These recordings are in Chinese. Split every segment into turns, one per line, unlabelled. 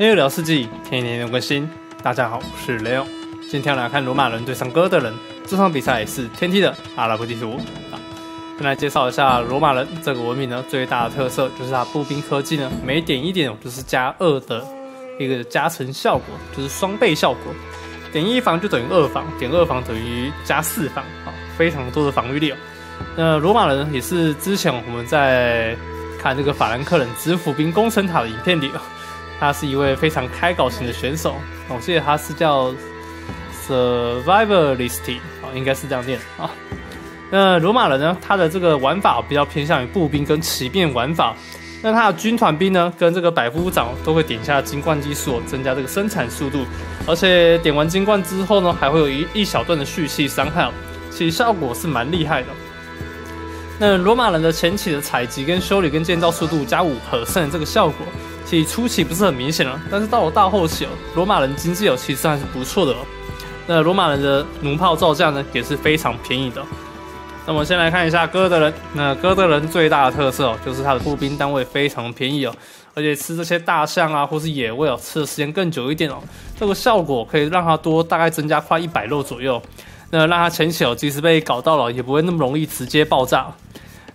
六聊世纪，天天有更新。大家好，我是雷欧。今天来看罗马人对上哥德人，这场比赛是天梯的阿拉伯地图啊。先来介绍一下罗马人这个文明呢，最大的特色就是它步兵科技呢，每点一点就是加二的一个加成效果，就是双倍效果。点一防就等于二防，点二防等于加四防啊，非常多的防御力哦。那罗马人也是之前我们在看这个法兰克人之伏兵攻城塔的影片里啊，他是一位非常开搞型的选手，我记得他是叫 Survivalist 啊，应该是这样念啊。那罗马人呢，他的这个玩法比较偏向于步兵跟骑兵玩法。那他的军团兵呢，跟这个百夫长都会点一下金冠技术，增加这个生产速度。而且点完金冠之后呢，还会有一一小段的蓄气伤害，其实效果是蛮厉害的。那罗马人的前期的采集跟修理跟建造速度加五和胜这个效果，其实初期不是很明显了，但是到了大后期哦，罗马人经济哦其实还是不错的哦。那罗马人的弩炮造价呢也是非常便宜的。那么先来看一下哥德人，那哥德人最大的特色哦，就是他的步兵单位非常便宜哦，而且吃这些大象啊或是野味哦，吃的时间更久一点哦，这个效果可以让他多大概增加快一百肉左右。那让他前期哦，即使被搞到了，也不会那么容易直接爆炸。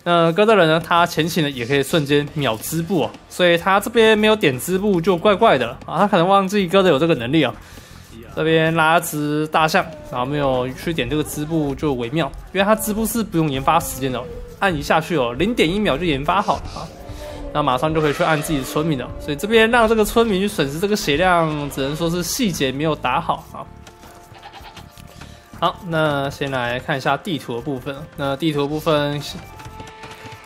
那哥德人呢，他前期呢也可以瞬间秒织布哦，所以他这边没有点织布就怪怪的啊，他可能忘记哥德有这个能力啊。这边拉只大象，然后没有去点这个织布就微妙，因为它织布是不用研发时间的，按一下去哦，零点一秒就研发好了啊，那马上就可以去按自己的村民了，所以这边让这个村民去损失这个血量，只能说是细节没有打好啊。好，那先来看一下地图的部分。那地图的部分，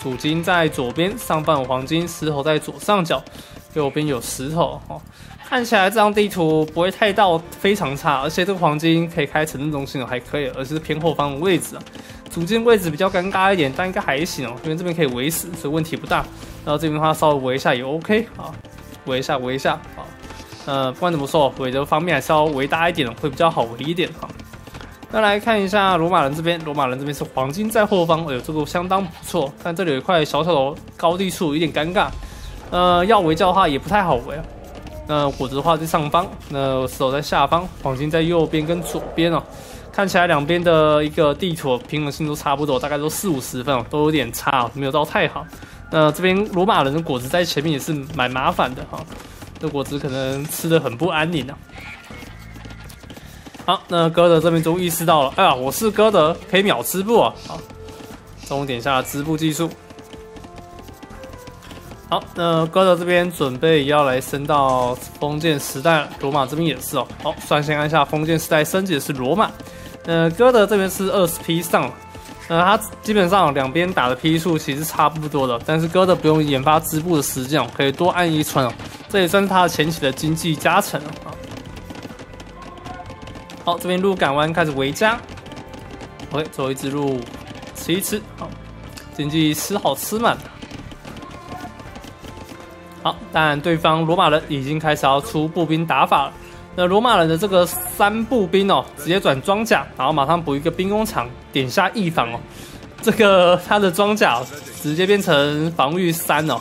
主金在左边，上方有黄金石头在左上角，右边有石头。哦，看起来这张地图不会太到非常差，而且这个黄金可以开城镇中心哦，还可以，而是偏后方的位置啊。主金位置比较尴尬一点，但应该还行哦，因为这边可以围死，所以问题不大。然后这边的话稍微围一下也 OK 啊，围一下围一下啊。呃，不管怎么说，围的方面还是要围大一点会比较好围一点哈。那来看一下罗马人这边，罗马人这边是黄金在后方，哎呦，这个相当不错。但这里有一块小小的高地处，有点尴尬。呃，要围剿的话也不太好围啊。那果子的话在上方，那手在下方，黄金在右边跟左边哦。看起来两边的一个地图平衡性都差不多，大概都四五十分哦，都有点差哦，没有到太好。那这边罗马人的果子在前面也是蛮麻烦的哈，这果子可能吃的很不安宁啊。好，那哥德这边终于意识到了，哎呀，我是哥德，可以秒织布啊！好，终于点下织布技术。好，那哥德这边准备要来升到封建时代了，罗马这边也是哦。好，率先按下封建时代升级的是罗马。呃，哥德这边是二十批上了，呃，它基本上两边打的批数其实差不多的，但是哥德不用研发织布的时间哦，可以多按一村哦，这也算是它的前期的经济加成啊。好，这边路港湾开始围家，OK，最后一支路吃一吃，好，经济吃好吃满。好，但对方罗马人已经开始要出步兵打法了。那罗马人的这个三步兵哦，直接转装甲，然后马上补一个兵工厂，点下一防哦。这个他的装甲直接变成防御三哦，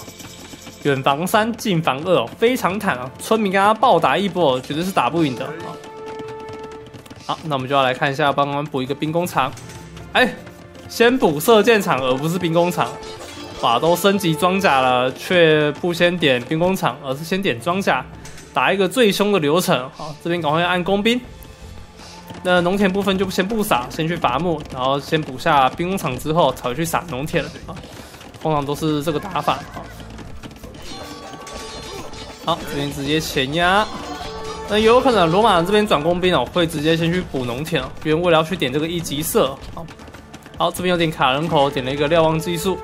远防三，近防二哦，非常坦啊！村民跟他暴打一波哦，绝对是打不赢的。好，那我们就要来看一下，帮我们补一个兵工厂。哎，先补射箭场，而不是兵工厂。哇，都升级装甲了，却不先点兵工厂，而是先点装甲，打一个最凶的流程。好，这边赶快按工兵。那农田部分就先不撒，先去伐木，然后先补下兵工厂之后，才去撒农田了。啊，通常都是这个打法。好，好，这边直接前压。那有可能罗马人这边转工兵哦，会直接先去补农田哦，因为为了要去点这个一级色。好，好，这边有点卡人口，点了一个瞭望技术。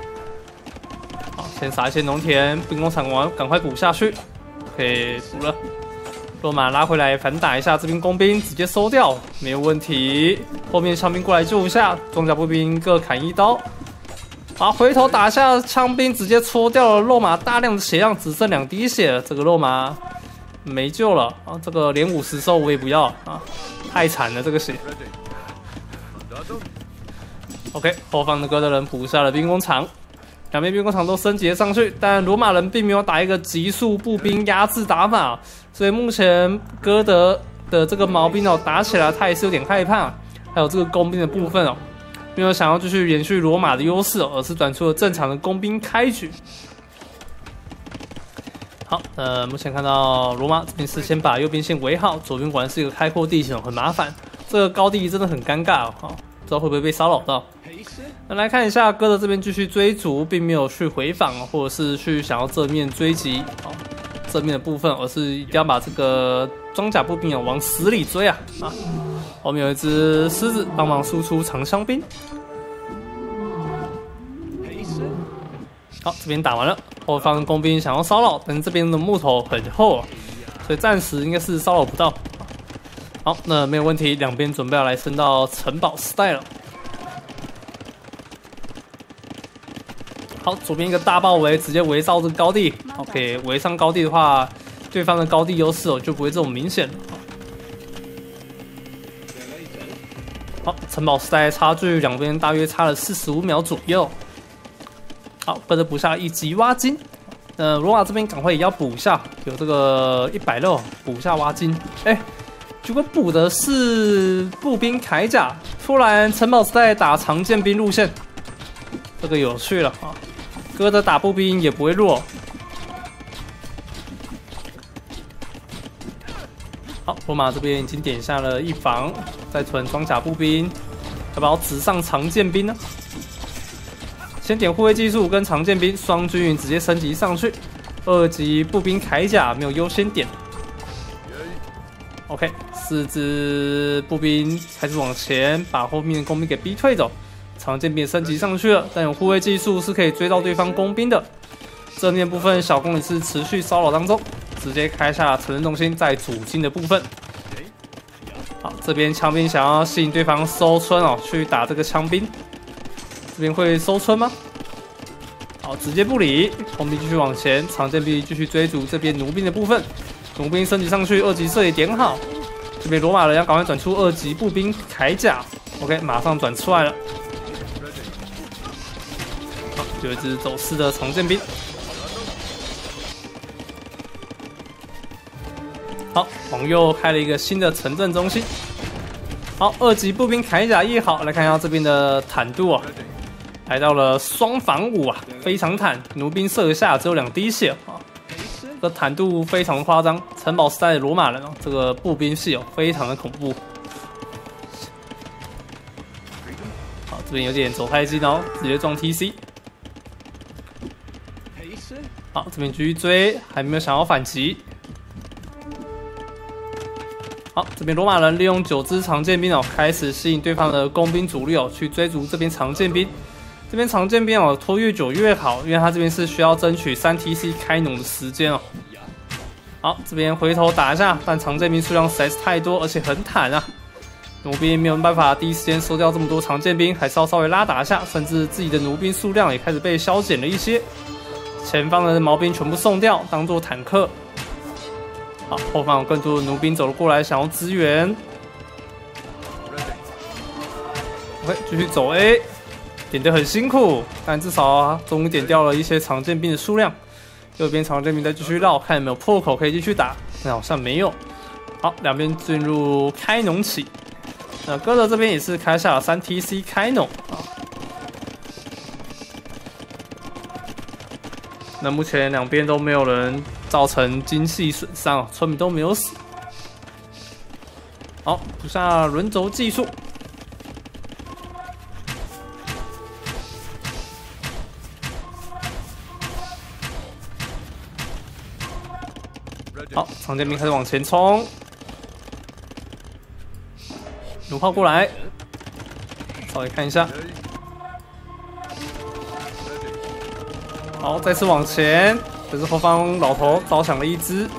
好，先撒一些农田，兵工厂完赶快补下去，可以补了。罗马拉回来反打一下这边工兵，直接收掉，没有问题。后面枪兵过来救一下，装甲步兵各砍一刀。好，回头打下枪兵，直接戳掉了罗马大量的血量，只剩两滴血。这个罗马。没救了啊！这个连五十兽我也不要啊，太惨了这个血。OK，后方的哥德人补下了兵工厂，两边兵工厂都升级了上去，但罗马人并没有打一个急速步兵压制打法，所以目前哥德的这个毛兵哦打起来他也是有点害怕。还有这个工兵的部分哦，没有想要继续延续罗马的优势，而是转出了正常的工兵开局。好，呃，目前看到罗马这边是先把右边线围好，左边果然是一个开阔地形，很麻烦。这个高地真的很尴尬哦，不知道会不会被骚扰到。那来看一下哥德这边继续追逐，并没有去回防，或者是去想要正面追击哦，正面的部分，而是一定要把这个装甲步兵啊往死里追啊啊！后面有一只狮子帮忙输出长枪兵。好，这边打完了，后方工兵想要骚扰，但是这边的木头很厚啊，所以暂时应该是骚扰不到。好，那没有问题，两边准备要来升到城堡时代了。好，左边一个大包围，直接围绕这个高地。OK，围上高地的话，对方的高地优势哦就不会这么明显了。好，城堡时代差距两边大约差了四十五秒左右。好，跟着补下一级挖金。呃，罗马这边赶快也要补下，有这个一百六，补下挖金。哎，结果补的是步兵铠甲，突然城堡时代打长剑兵路线，这个有趣了啊！哥的打步兵也不会弱。好，罗马这边已经点下了一防，再存装甲步兵，要不要直上长剑兵呢？先点护卫技术跟长剑兵双军营直接升级上去，二级步兵铠甲没有优先点。OK，四支步兵开始往前，把后面的工兵给逼退走。长剑兵升级上去了，但有护卫技术是可以追到对方工兵的。正面部分小公也是持续骚扰当中，直接开下城镇中心在主金的部分。好，这边枪兵想要吸引对方收村哦，去打这个枪兵。这边会收村吗？好，直接不理。工兵继续往前，长剑兵继续追逐这边弩兵的部分。弩兵升级上去，二级射也点好。这边罗马人要赶快转出二级步兵铠甲。OK，马上转出来了。好有一支走私的长剑兵，好，往右开了一个新的城镇中心。好，二级步兵铠甲一好，来看一下这边的坦度啊，来到了双防五啊，非常坦，弩兵射下只有两滴血啊，这坦度非常夸张。城堡时代的罗马人哦，这个步兵系哦，非常的恐怖。好，这边有点走太近哦，直接撞 TC。好，这边继续追，还没有想要反击。好，这边罗马人利用九支长剑兵哦，开始吸引对方的工兵主力哦，去追逐这边长剑兵。这边长剑兵哦，拖越久越好，因为他这边是需要争取三 TC 开农的时间哦。好，这边回头打一下，但长剑兵数量实在是太多，而且很坦啊，弩兵没有办法第一时间收掉这么多长剑兵，还是要稍微拉打一下，甚至自己的弩兵数量也开始被削减了一些。前方的毛兵全部送掉，当做坦克。好，后方有更多的弩兵走了过来，想要支援。OK，继续走 A，点的很辛苦，但至少啊终于点掉了一些长剑兵的数量。右边长剑兵再继续绕，看有没有破口可以继续打。那好像没有。好，两边进入开农起。那哥德这边也是开下了三 TC 开农啊。那目前两边都没有人造成精细损伤，村民都没有死。好，补下轮轴技术。好，长剑兵开始往前冲，弩炮过来，稍微看一下。好，再次往前，这是后方老头招响了一支。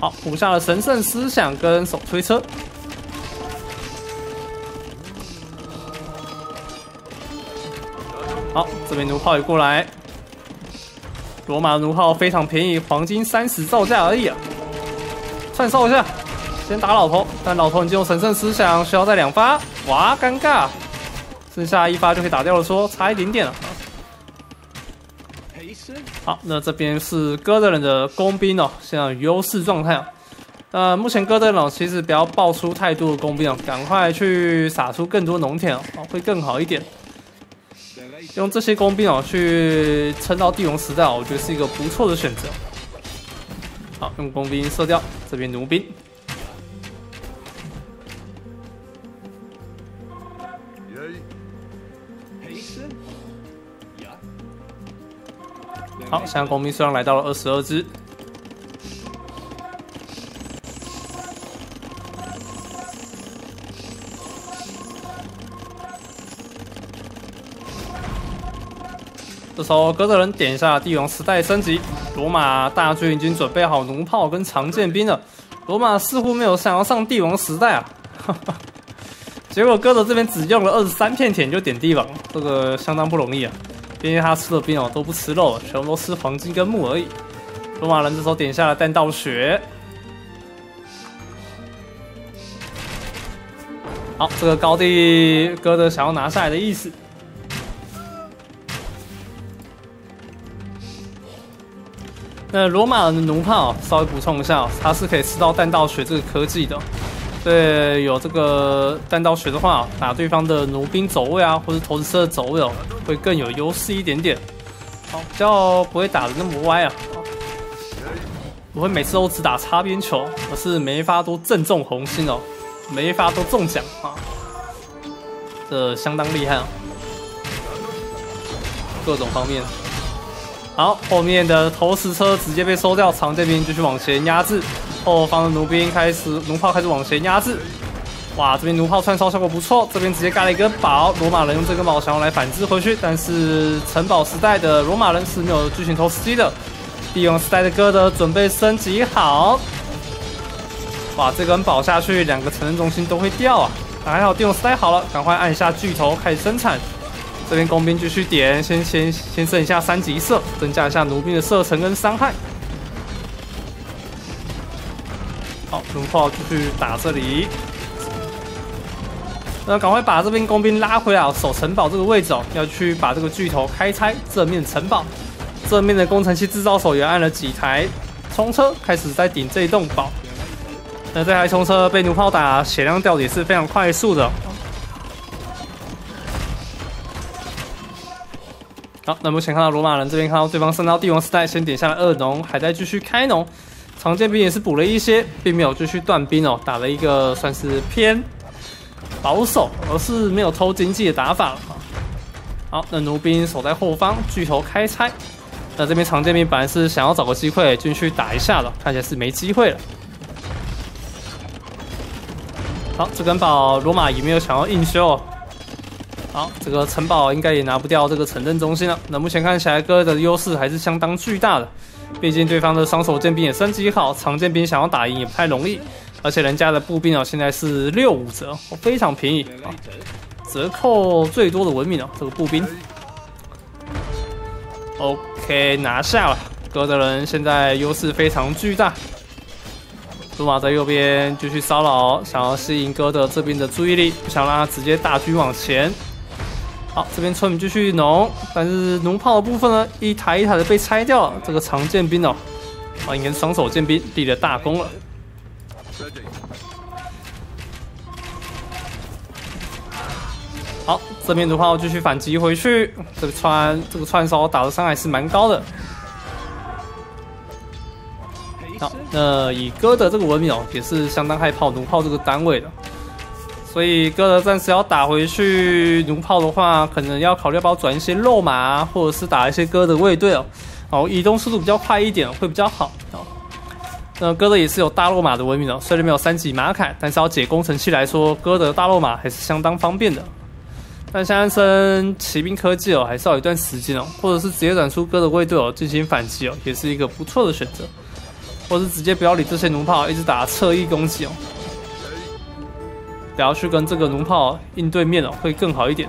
好，补下了神圣思想跟手推车。好，这边弩炮也过来。罗马奴号非常便宜，黄金三十造价而已啊！串烧一下，先打老头，但老头已经用神圣思想，需要再两发。哇，尴尬，剩下一发就可以打掉了，说差一点点了。好，那这边是哥德人的工兵哦，现在优势状态哦。呃，目前哥德人其实不要爆出太多的工兵哦，赶快去撒出更多农田哦，会更好一点。用这些工兵哦去撑到帝王时代，我觉得是一个不错的选择。好，用工兵射掉这边弩兵。好，现在工兵数量来到了二十二只。时候，哥德人点一下帝王时代升级，罗马大军已经准备好弩炮跟长剑兵了。罗马似乎没有想要上帝王时代啊，哈 哈结果哥德这边只用了二十三片田就点帝王，这个相当不容易啊。毕竟他吃的兵哦都不吃肉，全部都吃黄金跟木而已。罗马人这时候点下了弹道学，好，这个高地哥德想要拿下来的意思。那罗马人的弩炮稍微补充一下，它是可以吃到弹道学这个科技的。对，有这个弹道学的话，打对方的弩兵走位啊，或者投石车的走位哦，会更有优势一点点。好，比较不会打的那么歪啊。不会每次都只打擦边球，而是每一发都正中红心哦，每一发都中奖啊，这相当厉害啊，各种方面。好，后面的投石车直接被收掉，长剑兵继续往前压制，后方的弩兵开始弩炮开始往前压制。哇，这边弩炮串烧效果不错，这边直接盖了一个堡，罗马人用这个堡想要来反制回去，但是城堡时代的罗马人是没有巨型投石机的。利用时代的哥德准备升级好，哇，这根堡下去，两个城镇中心都会掉啊！还好帝王时代好了，赶快按下巨头开始生产。这边工兵继续点，先先先剩一下三级射，增加一下弩兵的射程跟伤害。好，弩炮继续打这里。那赶快把这边工兵拉回来，守城堡这个位置哦，要去把这个巨头开拆正面城堡。正面的工程器制造手也按了几台冲车，开始在顶这一栋堡。那这台冲车被弩炮打，血量掉也是非常快速的。好，那目前看到罗马人这边看到对方升到帝王时代，先点下了二农，还在继续开农。长剑兵也是补了一些，并没有继续断兵哦，打了一个算是偏保守，而是没有偷经济的打法了。好，那奴兵守在后方，巨头开拆。那这边长剑兵本来是想要找个机会进去打一下的，看起来是没机会了。好，这根宝罗马也没有想要硬修。好，这个城堡应该也拿不掉这个城镇中心了。那目前看起来哥的优势还是相当巨大的，毕竟对方的双手剑兵也升级好，长剑兵想要打赢也不太容易。而且人家的步兵哦，现在是六五折，非常便宜啊，折扣最多的文明哦，这个步兵。OK，拿下了，哥的人现在优势非常巨大。罗马在右边继续骚扰，想要吸引哥的这边的注意力，不想让他直接大军往前。好，这边村民继续农，但是农炮的部分呢，一台一台的被拆掉了。这个长剑兵哦，啊，应该是双手剑兵立了大功了。好，这边的话我继续反击回去。这个串这个串烧打的伤害是蛮高的。好，那以哥的这个文明哦，也是相当害怕弩炮这个单位的。所以哥德暂时要打回去弩炮的话，可能要考虑要不要转一些肉马啊，或者是打一些哥德卫队哦，哦，移动速度比较快一点会比较好哦。那哥德也是有大肉马的文明哦，虽然没有三级马凯，但是要解工程器来说，哥德大肉马还是相当方便的。但现在升骑兵科技哦，还是要一段时间哦，或者是直接转出哥德卫队哦进行反击哦，也是一个不错的选择，或是直接不要理这些弩炮，一直打侧翼攻击哦。不要去跟这个弩炮应对面哦，会更好一点。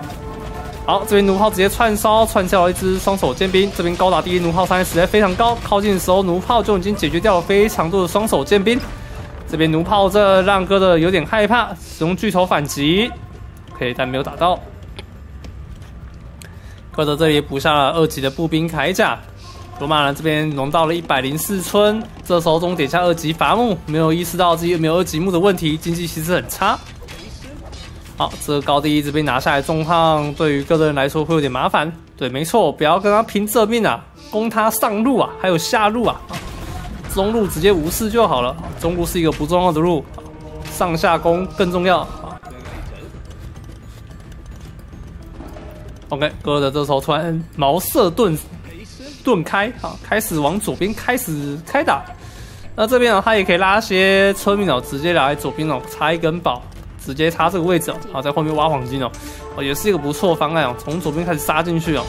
好，这边弩炮直接串烧，串掉了一支双手剑兵。这边高达第一弩炮伤害实在非常高，靠近的时候弩炮就已经解决掉了非常多的双手剑兵。这边弩炮这让哥的有点害怕，使用巨头反击，可以但没有打到。哥德这里补下了二级的步兵铠甲。罗马人这边融到了一百零四村，这时候终点下二级伐木，没有意识到自己有没有二级木的问题，经济其实很差。好，这个高地一直被拿下来，重创对于个人来说会有点麻烦。对，没错，不要跟他拼这命啊，攻他上路啊，还有下路啊，中路直接无视就好了。中路是一个不重要的路，上下攻更重要。OK，哥的这时候突然茅塞顿顿开，好，开始往左边开始开打。那这边呢，他也可以拉些村民哦，直接来左边哦，插一根宝。直接插这个位置哦，好，在后面挖黄金哦，哦，也是一个不错方案哦。从左边开始杀进去哦。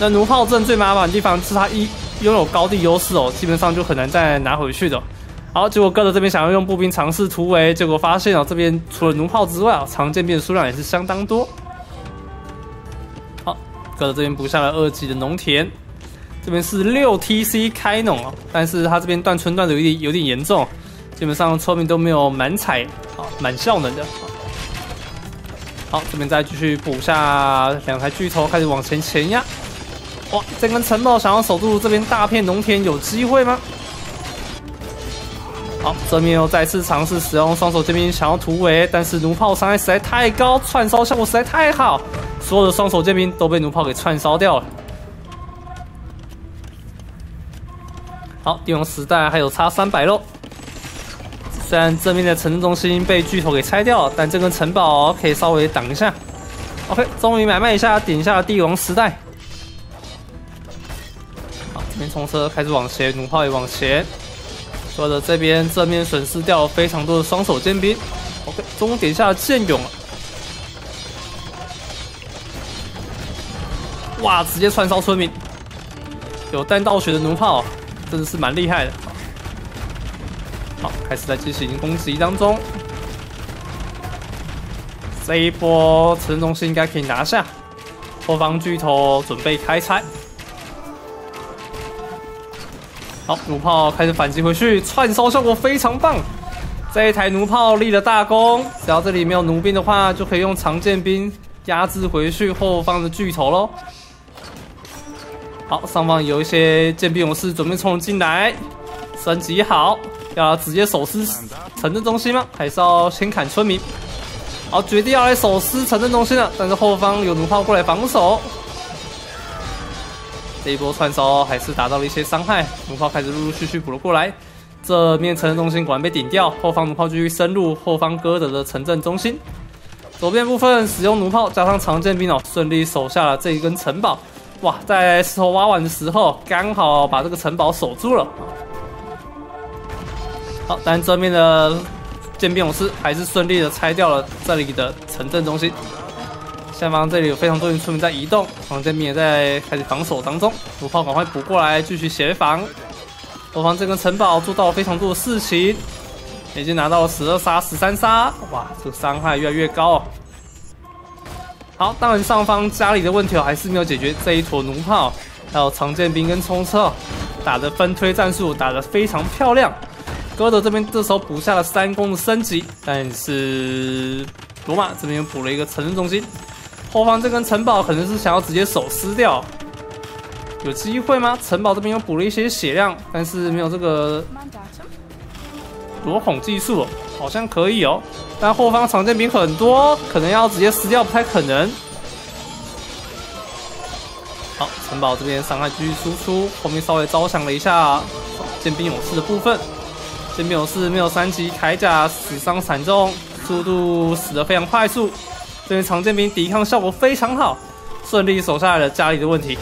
那弩炮阵最麻烦的地方是它一拥有高地优势哦，基本上就很难再拿回去的。好，结果哥德这边想要用步兵尝试突围，结果发现哦，这边除了弩炮之外啊，常见兵数量也是相当多。好，哥德这边补下了二级的农田，这边是六 TC 开农哦，但是他这边断村断的有点有点严重。基本上村民都没有满彩啊，满效能的。好，这边再继续补下两台巨头，开始往前前压。哇，这根城堡想要守住这边大片农田，有机会吗？好，这边又再次尝试使用双手剑兵，想要突围，但是弩炮伤害实在太高，串烧效果实在太好，所有的双手剑兵都被弩炮给串烧掉了。好，帝王时代还有差三百喽。虽然正面的城镇中心被巨头给拆掉了，但这根城堡可以稍微挡一下。OK，终于买卖一下，点下了帝王时代。好，这边冲车开始往前，弩炮也往前。说的这边正面损失掉了非常多的双手尖兵。OK，终于点下了剑勇了。哇，直接串烧村民，有弹道学的弩炮，真的是蛮厉害的。好，开始在进行攻击当中。这一波城中心应该可以拿下。后方巨头准备开拆。好，弩炮开始反击回去，串烧效果非常棒。这一台弩炮立了大功，只要这里没有弩兵的话，就可以用长剑兵压制回去后方的巨头喽。好，上方有一些剑兵勇士准备冲进来，升级好。要直接手撕城镇中心吗？还是要先砍村民？好，决定要来手撕城镇中心了。但是后方有弩炮过来防守，这一波串烧还是达到了一些伤害。弩炮开始陆陆续续补了过来，这面城镇中心果然被顶掉。后方弩炮继续深入后方哥德的城镇中心。左边部分使用弩炮加上长剑兵哦，顺利守下了这一根城堡。哇，在石头挖完的时候，刚好把这个城堡守住了。好，但正面的剑兵勇士还是顺利的拆掉了这里的城镇中心。下方这里有非常多的村民在移动，黄剑兵也在开始防守当中。弩炮赶快补过来，继续协防。我方这根城堡做到了非常多的事情，已经拿到了十二杀、十三杀，哇，这个伤害越来越高哦。好，当然上方家里的问题还是没有解决，这一坨弩炮还有长剑兵跟冲车打的分推战术打的非常漂亮。哥德这边这时候补下了三攻的升级，但是罗马这边又补了一个城镇中心，后方这根城堡可能是想要直接手撕掉，有机会吗？城堡这边又补了一些血量，但是没有这个罗孔技术，好像可以哦。但后方常见兵很多，可能要直接撕掉不太可能。好，城堡这边伤害继续输出，后面稍微招降了一下剑兵勇士的部分。这边有四，没有三级铠甲，死伤惨重，速度死的非常快速。这边长剑兵抵抗效果非常好，顺利守下来了家里的问题。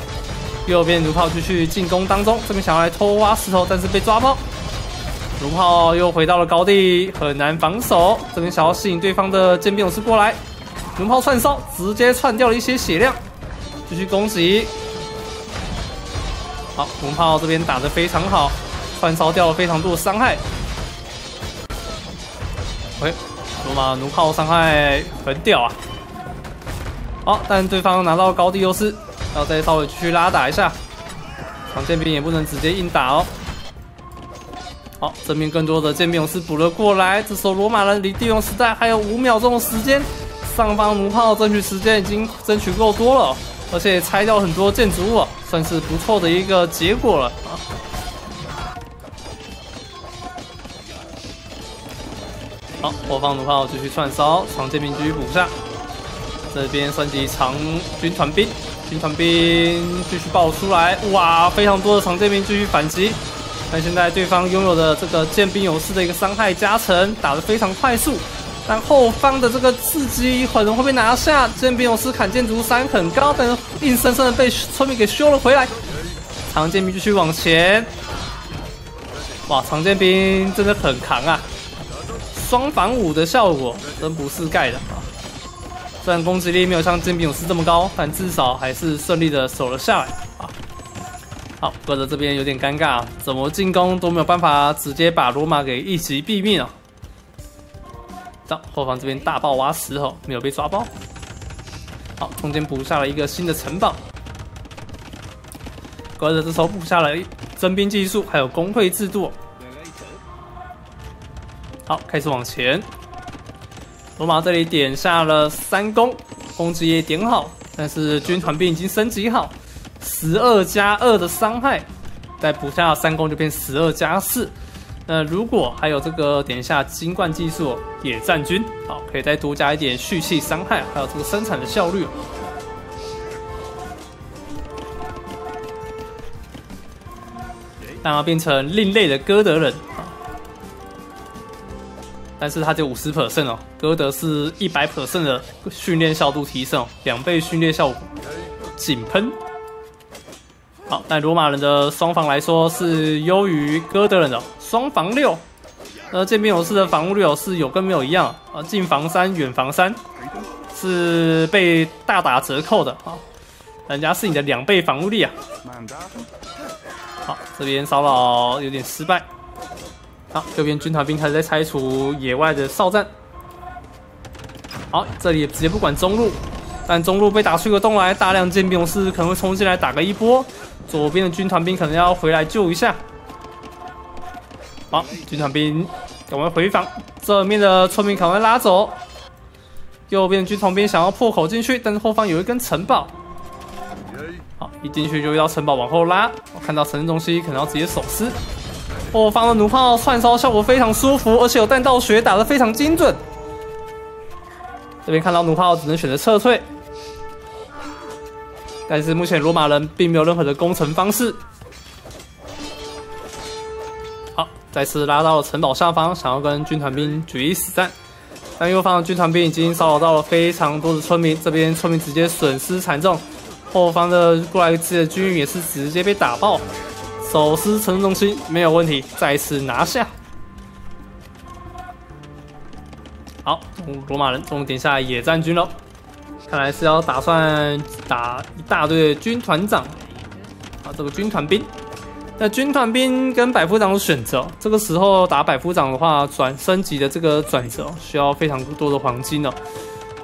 右边弩炮继续进攻当中，这边想要来偷挖石头，但是被抓包。弩炮又回到了高地，很难防守。这边想要吸引对方的剑兵勇士过来，弩炮串烧，直接串掉了一些血量。继续攻击。好，弩炮这边打的非常好，串烧掉了非常多的伤害。喂，罗马弩炮伤害很屌啊！好，但对方拿到高地优势，要再稍微继续拉打一下。长剑兵也不能直接硬打哦。好，正面更多的剑兵勇士补了过来。这时候罗马人离帝王时代还有五秒钟的时间，上方弩炮争取时间已经争取够多了，而且拆掉很多建筑物，算是不错的一个结果了。好，后方弩炮继续串烧，长剑兵继续补上。这边升级长军团兵，军团兵继续爆出来，哇，非常多的长剑兵继续反击。但现在对方拥有的这个剑兵勇士的一个伤害加成，打得非常快速。但后方的这个刺激可能会被拿下，剑兵勇士砍剑族三很高，但是硬生生的被村民给修了回来。长剑兵继续往前，哇，长剑兵真的很扛啊！双防五的效果真不是盖的啊！虽然攻击力没有像剑兵勇士这么高，但至少还是顺利的守了下来啊。好，哥德这边有点尴尬，怎么进攻都没有办法直接把罗马给一击毙命啊！到后方这边大爆挖石头，没有被抓包。好，中间补下了一个新的城堡。哥德这时候补下了征兵技术，还有工会制度。好，开始往前。罗马这里点下了三攻，攻击也点好，但是军团兵已经升级好。十二加二的伤害，再补下三攻就变十二加四。那如果还有这个点一下金冠技术野战军，好，可以再多加一点蓄气伤害，还有这个生产的效率。让它变成另类的哥德人，但是它只有五十 percent 哦，哥德是一百 percent 的训练效度提升哦，两倍训练效果，井喷。好，但罗马人的双防来说是优于哥德人的，双防六。那这边勇士的防御率是有跟没有一样啊，近防三，远防三，是被大打折扣的啊。人家是你的两倍防御力啊。好，这边骚扰有点失败。好，这边军团兵开始在拆除野外的哨站。好，这里直接不管中路，但中路被打出一个洞来，大量剑兵勇士可能会冲进来打个一波。左边的军团兵可能要回来救一下。好，军团兵赶快回防，正面的村民赶快拉走。右边军团兵想要破口进去，但是后方有一根城堡。好，一进去就遇到城堡往后拉。我看到城中心可能要直接手撕。后方的弩炮串烧效果非常舒服，而且有弹道学打得非常精准。这边看到弩炮只能选择撤退。但是目前罗马人并没有任何的攻城方式。好，再次拉到了城堡下方，想要跟军团兵决一死战。但右方的军团兵已经骚扰到了非常多的村民，这边村民直接损失惨重。后方的过来自己的军营也是直接被打爆，手撕城中心没有问题，再次拿下。好，罗马人终于点下野战军了。看来是要打算打一大堆军团长啊，这个军团兵。那军团兵跟百夫长的选择，这个时候打百夫长的话，转升级的这个转折需要非常多的黄金哦。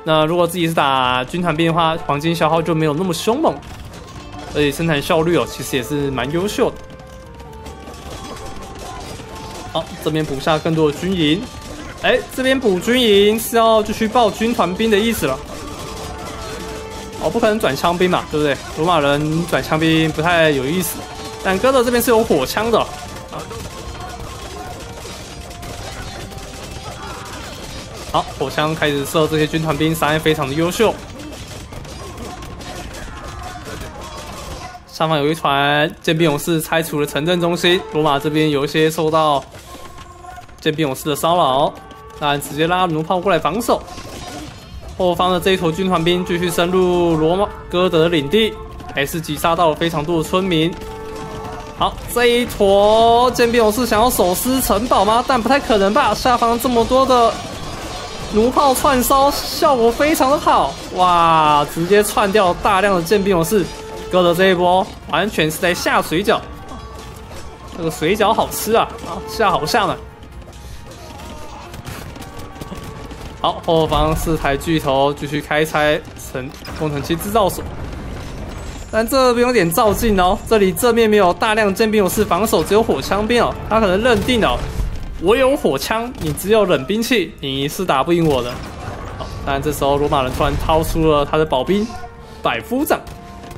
那如果自己是打军团兵的话，黄金消耗就没有那么凶猛，而且生产效率哦，其实也是蛮优秀的。好，这边补下更多的军营。哎，这边补军营是要继续报军团兵的意思了。哦，不可能转枪兵嘛，对不对？罗马人转枪兵不太有意思，但哥德这边是有火枪的。好，火枪开始射这些军团兵，伤害非常的优秀。上方有一团剑兵勇士拆除了城镇中心，罗马这边有一些受到剑兵勇士的骚扰，那直接拉弩炮过来防守。后方的这一坨军团兵继续深入罗马哥德领地，还是击杀到了非常多的村民。好，这一坨剑兵勇士想要手撕城堡吗？但不太可能吧。下方这么多的弩炮串烧，效果非常的好。哇，直接串掉大量的剑兵勇士。哥德这一波完全是在下水饺，这个水饺好吃啊！啊，下好下嘛。好，后方四台巨头继续开拆成工程器制造所，但这边有点照镜哦。这里正面没有大量剑兵勇士防守，只有火枪兵哦。他可能认定哦，我有火枪，你只有冷兵器，你是打不赢我的。好，但这时候罗马人突然掏出了他的保兵百夫长，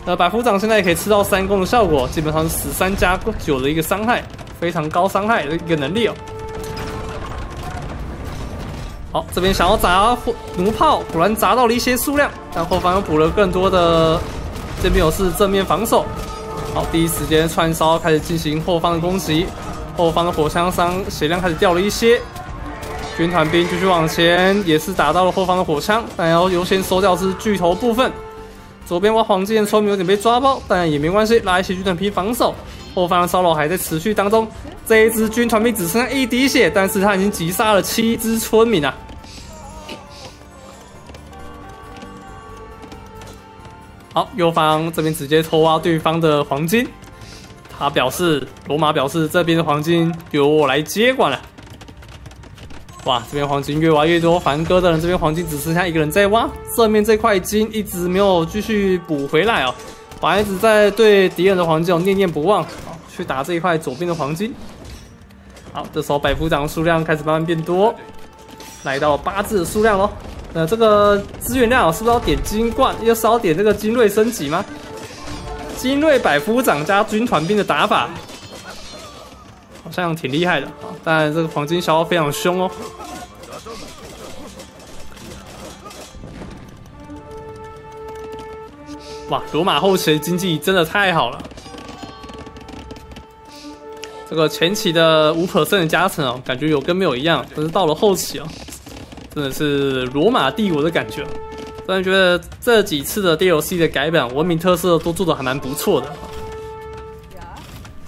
那百夫长现在也可以吃到三攻的效果，基本上是十三加九的一个伤害，非常高伤害的一个能力哦。好，这边想要砸火弩炮，果然砸到了一些数量，但后方又补了更多的，这边有是正面防守。好，第一时间串烧开始进行后方的攻击，后方的火枪伤血量开始掉了一些，军团兵继续往前，也是打到了后方的火枪，但要优先收掉是巨头部分。左边挖黄金的村民有点被抓包，但也没关系，拉一些军团兵防守。后方的骚扰还在持续当中。这一支军团兵只剩下一滴血，但是他已经击杀了七只村民啊！好，右方这边直接偷挖对方的黄金，他表示罗马表示这边的黄金由我来接管了。哇，这边黄金越挖越多，凡哥的人这边黄金只剩下一个人在挖，正面这块金一直没有继续补回来哦，我一直在对敌人的黄金念念不忘，去打这一块左边的黄金。好，这时候百夫长数量开始慢慢变多，来到八字的数量喽。那这个资源量是不是要点金冠？又是要点这个精锐升级吗？精锐百夫长加军团兵的打法，好像挺厉害的啊！但这个黄金消耗非常凶哦。哇，罗马后期的经济真的太好了。这个前期的五 percent 的加成哦，感觉有跟没有一样。但是到了后期哦，真的是罗马帝国的感觉。个人觉得这几次的 DLC 的改版，文明特色都做的还蛮不错的。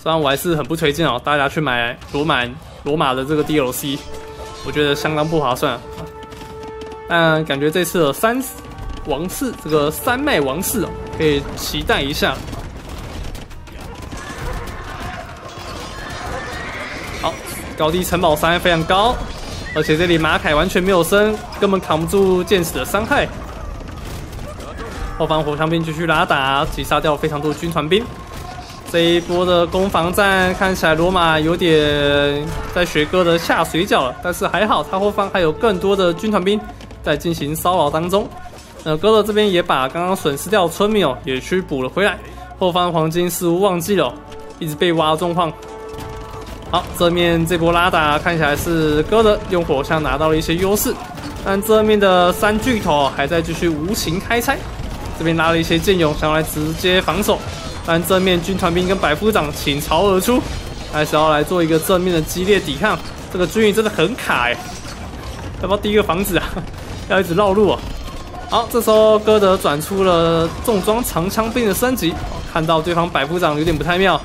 虽然我还是很不推荐哦，大家去买罗马罗马的这个 DLC，我觉得相当不划算。但感觉这次的三王室这个三脉王室哦，可以期待一下。高地城堡伤害非常高，而且这里马凯完全没有升，根本扛不住剑士的伤害。后方火枪兵继续拉打，击杀掉非常多军团兵。这一波的攻防战看起来罗马有点在学哥的下水饺了，但是还好他后方还有更多的军团兵在进行骚扰当中。那哥德这边也把刚刚损失掉村民哦也去补了回来。后方黄金似乎忘记了，一直被挖的状况。好，正面这波拉打看起来是哥德用火枪拿到了一些优势，但正面的三巨头还在继续无情开拆。这边拉了一些剑勇，想要来直接防守，但正面军团兵跟百夫长倾巢而出，还是要来做一个正面的激烈抵抗。这个军营真的很卡哎，要不要第一个房子啊？要一直绕路啊？好，这时候哥德转出了重装长枪兵的升级，看到对方百夫长有点不太妙。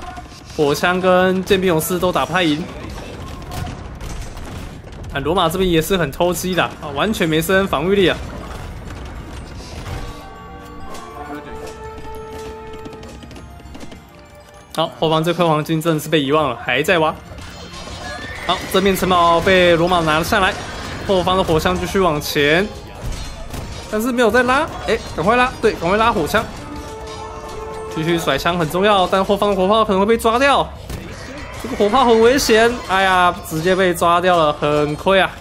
火枪跟剑兵勇士都打不太赢，啊，罗马这边也是很偷鸡的啊，完全没升防御力啊。好，后方这块黄金真的是被遗忘了，还在挖。好，正面城堡被罗马拿了下来，后方的火枪继续往前，但是没有再拉，哎，赶快拉，对，赶快拉火枪。继续甩枪很重要，但后方的火炮可能会被抓掉。这个火炮很危险，哎呀，直接被抓掉了，很亏啊！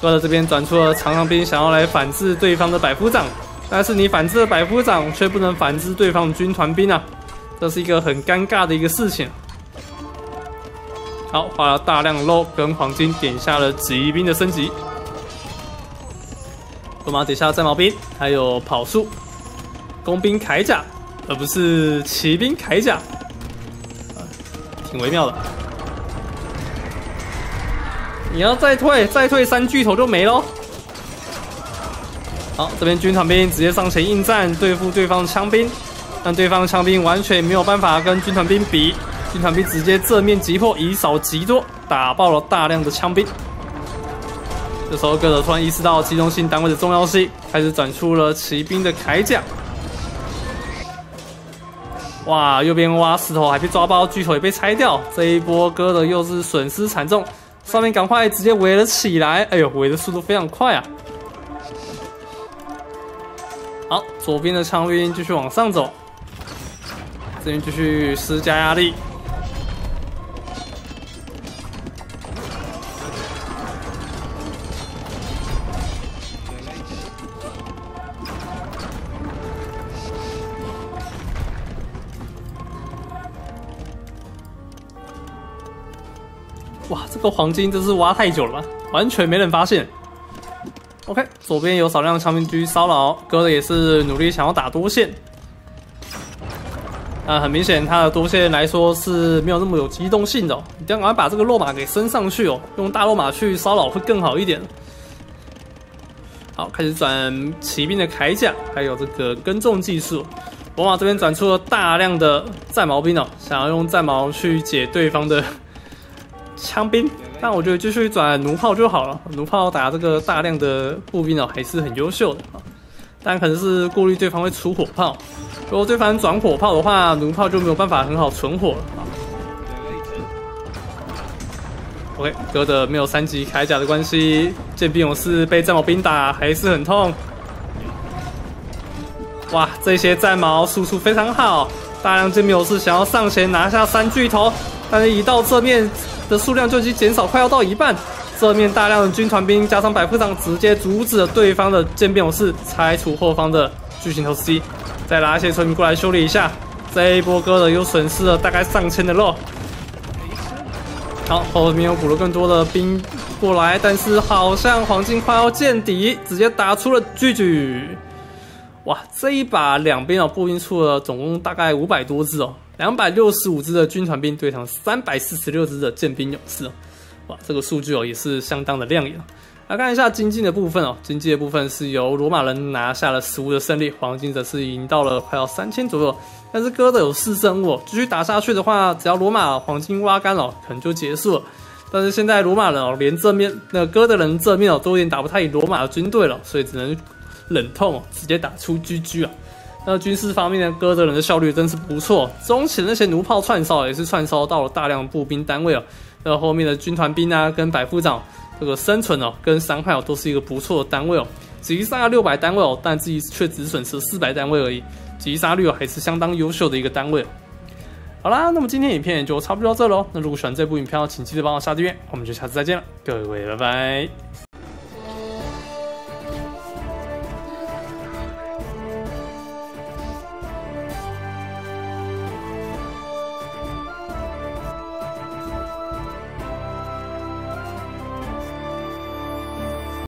哥德这边转出了长枪兵，想要来反制对方的百夫长，但是你反制了百夫长，却不能反制对方军团兵啊，这是一个很尴尬的一个事情。好，花了大量肉跟黄金，点下了骑兵的升级。罗马点下战矛兵，还有跑速、工兵铠甲。而不是骑兵铠甲，挺微妙的。你要再退，再退三巨头就没喽。好，这边军团兵直接上前应战，对付对方的枪兵，但对方的枪兵完全没有办法跟军团兵比，军团兵直接正面击破，以少击多，打爆了大量的枪兵。这时候，哥德突然意识到机动性单位的重要性，开始转出了骑兵的铠甲。哇，右边挖石头还被抓包，巨头也被拆掉，这一波哥的又是损失惨重，上面赶快直接围了起来，哎呦，围的速度非常快啊！好，左边的枪兵继续往上走，这边继续施加压力。这黄金真是挖太久了，完全没人发现。OK，左边有少量枪兵狙骚扰，哥的也是努力想要打多线。啊，很明显他的多线来说是没有那么有机动性的，一定要赶快把这个落马给升上去哦，用大落马去骚扰会更好一点。好，开始转骑兵的铠甲，还有这个跟踪技术。罗马这边转出了大量的战矛兵哦，想要用战矛去解对方的枪兵。但我觉得继续转弩炮就好了，弩炮打这个大量的步兵哦，还是很优秀的啊。但可能是顾虑对方会出火炮，如果对方转火炮的话，弩炮就没有办法很好存火了啊。OK，哥的没有三级铠甲的关系，剑兵勇士被战矛兵打还是很痛。哇，这些战矛输出非常好，大量剑兵勇士想要上前拿下三巨头，但是一到这面的数量就已经减少，快要到一半。这面大量的军团兵加上百夫长，直接阻止了对方的渐变勇士，拆除后方的巨型头 C，再拉一些村民过来修理一下。这一波哥的又损失了大概上千的肉。好，后面又补了更多的兵过来，但是好像黄金快要见底，直接打出了巨巨。哇，这一把两边的步兵出了总共大概五百多只哦，两百六十五支的军团兵对上三百四十六支的剑兵勇士哦。哇，这个数据哦也是相当的亮眼。来看一下经济的部分哦，经济的部分是由罗马人拿下了十五的胜利，黄金则是赢到了快要三千左右。但是哥的有四胜哦，继续打下去的话，只要罗马黄金挖干了，可能就结束了。但是现在罗马人哦，连正面那哥的人正面哦都有点打不太赢罗马的军队了，所以只能忍痛哦直接打出 GG 啊。那军事方面呢，哥德人的效率真是不错，中期的那些弩炮串烧也是串烧到了大量步兵单位哦。那后面的军团兵啊，跟百夫长。这个生存哦，跟伤害哦，都是一个不错的单位哦。击杀六百单位哦，但自己却只损失四百单位而已，击杀率哦还是相当优秀的一个单位。好啦，那么今天影片就差不多到这喽。那如果喜欢这部影片，请记得帮我下订阅，我们就下次再见了，各位拜拜。